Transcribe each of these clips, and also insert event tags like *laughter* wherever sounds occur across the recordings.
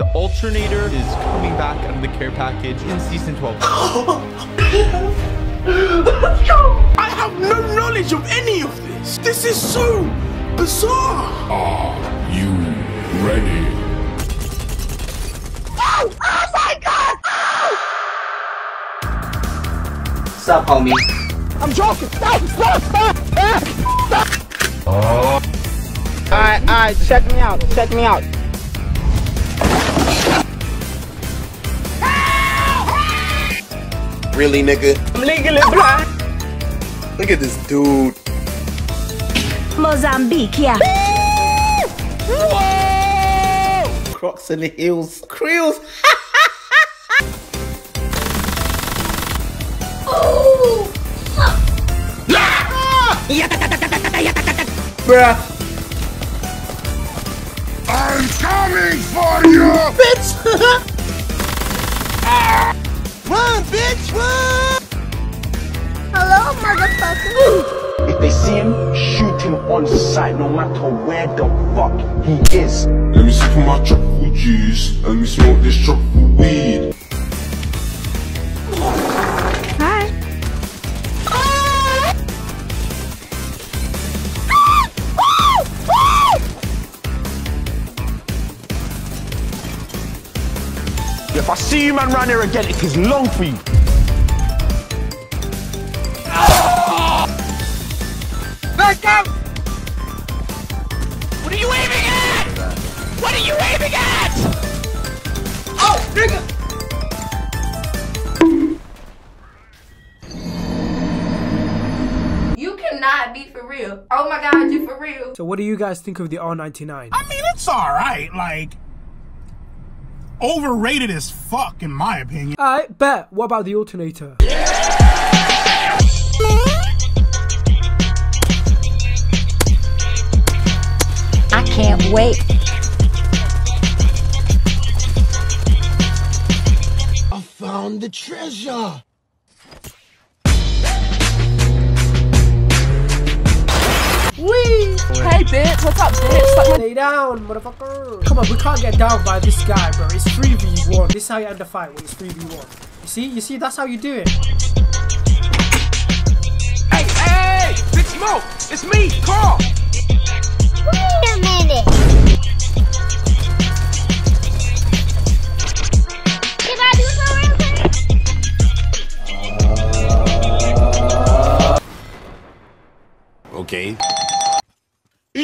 The alternator is coming back out of the care package in season 12. Let's *gasps* go! I have no knowledge of any of this. This is so bizarre. Are you ready? Oh, oh my god! What's up, homie? I'm joking. Stop! Stop! Stop! Stop! Oh. Alright, alright, check me out. Check me out. Really, nigga? I'm legally blind. Look at this dude. Mozambique, yeah. Whoa! Crocs in the heels. Creels. oh! *laughs* Bruh. I'm coming for you! Bitch! *laughs* Ah! Run, bitch, run! Hello, motherfucker. If they see him, shoot him on sight, no matter where the fuck he is. Let me sip on my tropical juice. Let me smoke this tropical If I see you man round here again, it is long for you. Back up! What are you aiming at? What are you aiming at? Oh, nigga! You cannot be for real. Oh my god, you for real. So what do you guys think of the R99? I mean, it's alright. Like, overrated as fuck, in my opinion. Alright, bet. What about the alternator? I can't wait. I found the treasure. Bitch, what's up bitch? Suck my Lay down, motherfucker. Come on, we can't get down by this guy, bro. It's 3v1. This is how you end the fight when it's 3v1. You see? You see? That's how you do it. Hey, hey, Big Smoke, it's me, Carl. Wait a minute. Can I do something real quick? Okay. Bro,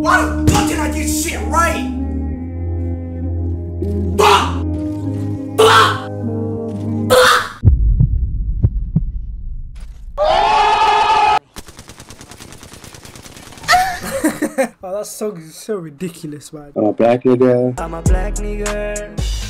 why the fuck did I get shit right? Bah! Bah! Bah! Oh, that song is so ridiculous, man. I'm a black nigga. I'm a black nigga.